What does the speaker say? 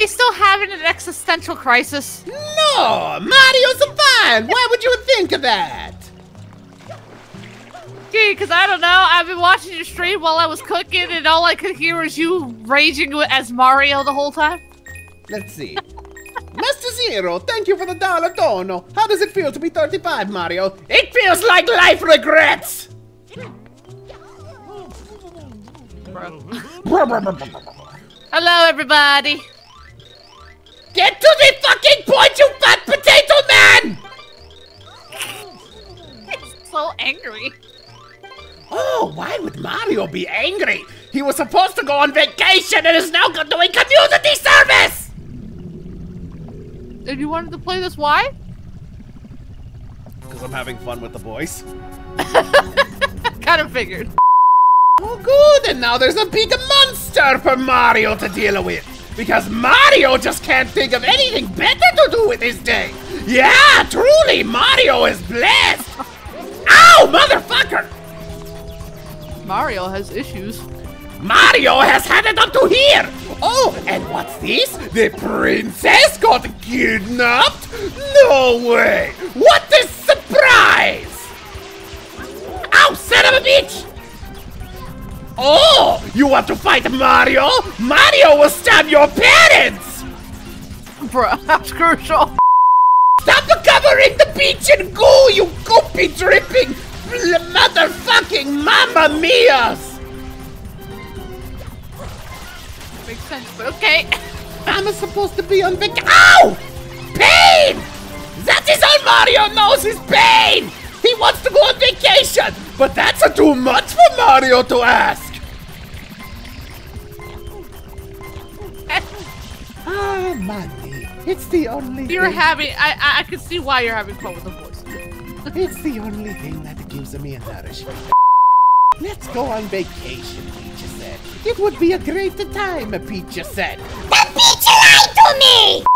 He's still having an existential crisis. No, Mario's fine. Why would you think of that? Gee, because I don't know. I've been watching your stream while I was cooking, and all I could hear was you raging as Mario the whole time. Let's see. Master Zero, thank you for the dollar tono. How does it feel to be 35, Mario? It feels like life regrets! Hello, everybody. Get to the fucking point, you fat potato man! He's so angry. Oh, why would Mario be angry? He was supposed to go on vacation and is now doing community service! And you wanted to play this, why? Because I'm having fun with the boys. kind of figured. Oh, good, and now there's a big monster for Mario to deal with. Because Mario just can't think of anything better to do with his day. Yeah, truly, Mario is blessed. Ow, motherfucker! Mario has issues. Mario has had it up to here! Oh, and what's this? The princess got kidnapped? No way! What a surprise! Ow, son of a bitch! Oh, you want to fight Mario? Mario will stab your parents! Bruh, that's crucial. Stop covering the beach in goo, you goopy dripping motherfucking mamma mia's! Makes sense, but okay. I'm supposed to be on vac- OW! Pain! That is all Mario knows is pain! He wants to go on vacation, but that's too much for Mario to ask! Money. It's the only You're thing. having, I, I, I can see why you're having fun with the voice. It's the only thing that gives me a nourishment. Let's go on vacation, Peach said. It would be a great time, Peach said. The Peach lied to me!